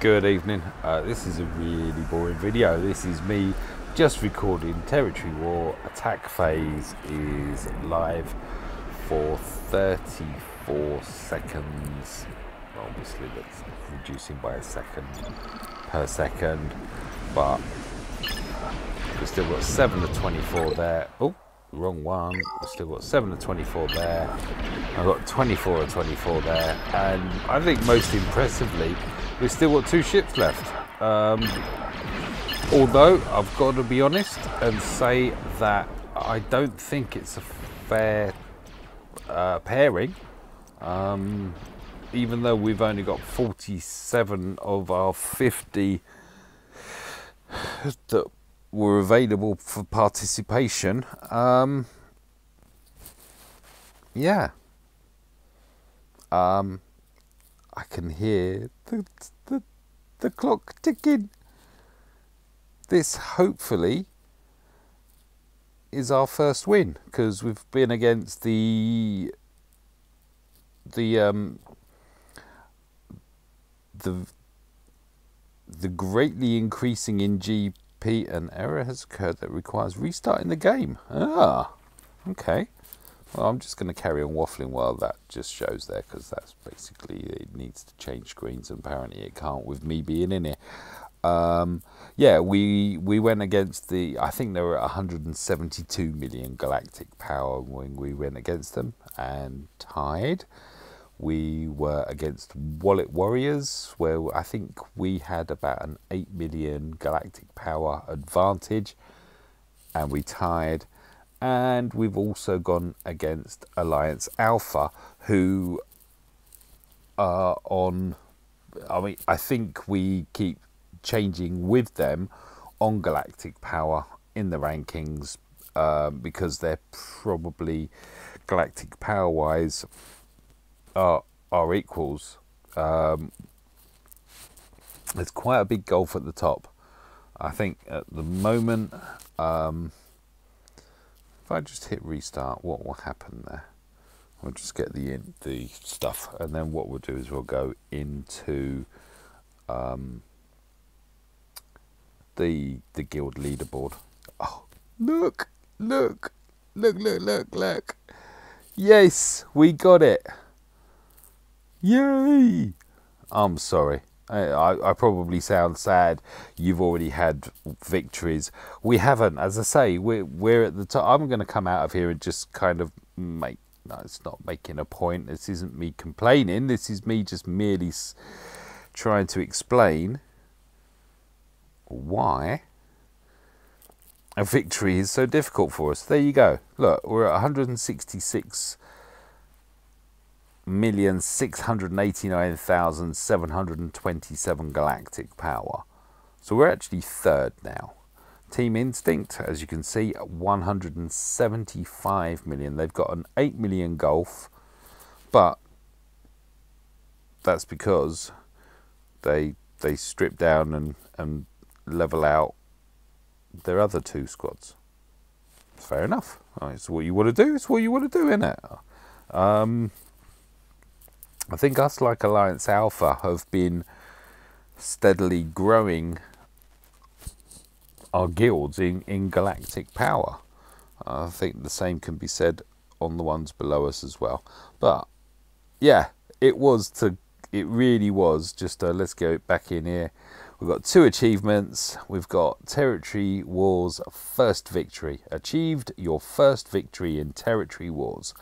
Good evening. Uh, this is a really boring video. This is me just recording Territory War. Attack phase is live for 34 seconds. Obviously, that's reducing by a second per second, but we've still got 7 to 24 there. Oh, wrong one. We've still got 7 to 24 there. I've got 24 to 24 there. And I think most impressively, we've still got two ships left. Um, although, I've got to be honest and say that I don't think it's a fair uh, pairing. Um, even though we've only got 47 of our 50 that were available for participation. Um, yeah. Um, I can hear the, the, the clock ticking. This hopefully is our first win because we've been against the the um, the the greatly increasing in GP an error has occurred that requires restarting the game. Ah, okay. Well, I'm just going to carry on waffling while that just shows there because that's basically it needs to change screens and apparently it can't with me being in it. Um, yeah, we we went against the. I think there were 172 million galactic power when we went against them and tied. We were against Wallet Warriors, where I think we had about an 8 million galactic power advantage, and we tied. And we've also gone against Alliance Alpha, who are on. I mean, I think we keep changing with them on galactic power in the rankings um, because they're probably galactic power wise are are equals. Um, there's quite a big gulf at the top. I think at the moment, um, if I just hit restart, what will happen there? We'll just get the in, the stuff, and then what we'll do is we'll go into um, the the guild leaderboard. Oh, look, look, look, look, look, look! Yes, we got it. Yay! I'm sorry. I, I, probably sound sad. You've already had victories. We haven't. As I say, we're, we're at the top. I'm going to come out of here and just kind of make. No, it's not making a point. This isn't me complaining. This is me just merely trying to explain why a victory is so difficult for us. There you go. Look, we're at 166 million six hundred eighty nine thousand seven hundred twenty seven galactic power. So we're actually third now. Team Instinct, as you can see, 175 million. They've got an 8 million Gulf, but that's because they they strip down and, and level out their other two squads. Fair enough. It's what you want to do. It's what you want to do, isn't it? Um, I think us, like Alliance Alpha, have been steadily growing our guilds in, in galactic power. I think the same can be said on the ones below us as well. But yeah, it was to it really was just a, let's go back in here. We've got two achievements. We've got Territory Wars first victory. Achieved your first victory in Territory Wars.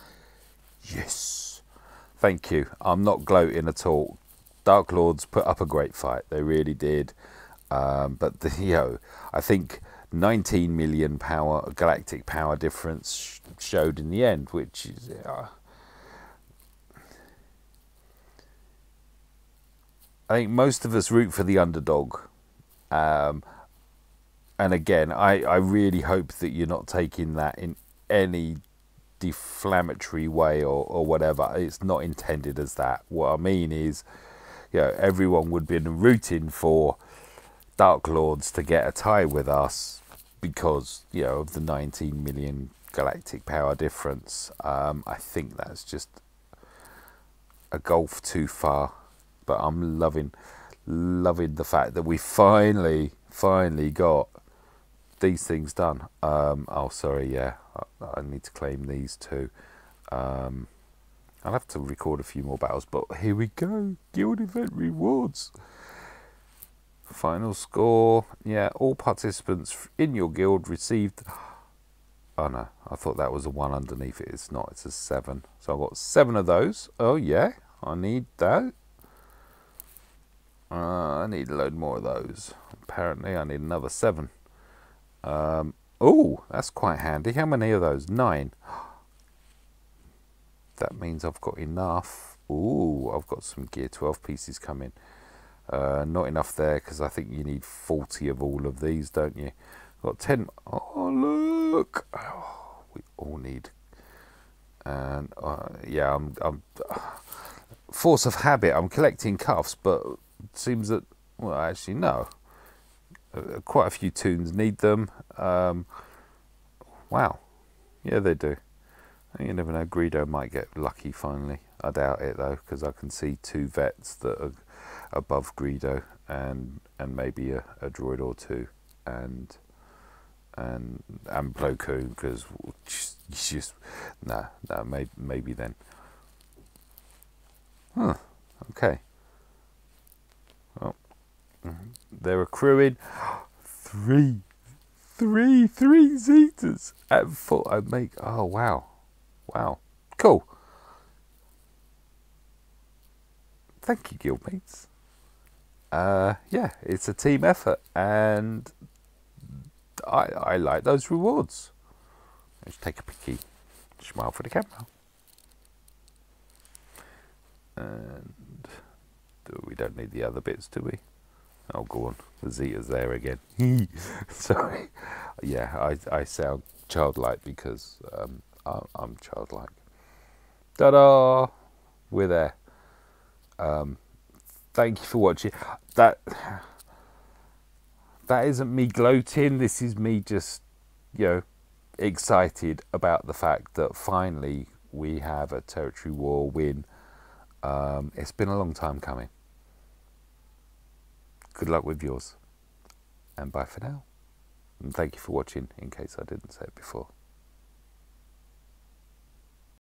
Yes. Thank you. I'm not gloating at all. Dark Lords put up a great fight. They really did. Um, but the, you know, I think 19 million power galactic power difference sh showed in the end, which is. Uh, I think most of us root for the underdog. Um, and again, I, I really hope that you're not taking that in any deflammatory way or, or whatever. It's not intended as that. What I mean is, you know, everyone would be in rooting for Dark Lords to get a tie with us because, you know, of the 19 million galactic power difference. Um, I think that's just a gulf too far. But I'm loving loving the fact that we finally, finally got these things done. Um, oh, sorry, yeah, I, need to claim these two. Um, I'll have to record a few more battles, but here we go. Guild event rewards. Final score. Yeah, all participants in your guild received. Oh no, I thought that was a one underneath it. It's not, it's a seven. So I've got seven of those. Oh yeah, I need that. Uh, I need a load more of those. Apparently, I need another seven. Um, oh, that's quite handy. How many of those? Nine. That means I've got enough. Ooh, I've got some Gear 12 pieces coming. Uh, not enough there because I think you need 40 of all of these, don't you? Got 10. Oh, look. Oh, we all need. And uh, yeah, I'm, I'm. Force of habit, I'm collecting cuffs, but seems that. Well, actually, no. Uh, quite a few toons need them. Um, wow. Yeah, they do. You never know. Greedo might get lucky finally. I doubt it though, because I can see two vets that are above Greedo and and maybe a, a droid or two, and and and Plo Koon because just, just no no maybe maybe then. Huh. Okay. Well, they're accruing three, three, three Zetas at full. I make. Oh wow, wow, cool. Thank you, guildmates. Uh, yeah, it's a team effort, and I I like those rewards. Let's take a picky smile for the camera. And we don't need the other bits, do we? Oh, go on. The Zeta's there again. Sorry. Yeah, I, I sound childlike because um, I'm childlike. Ta-da! We're there. Um, thank you for watching. That that isn't me gloating. This is me just, you know, excited about the fact that finally we have a territory war win. Um, it's been a long time coming. Good luck with yours. And bye for now. And thank you for watching, in case I didn't say it before.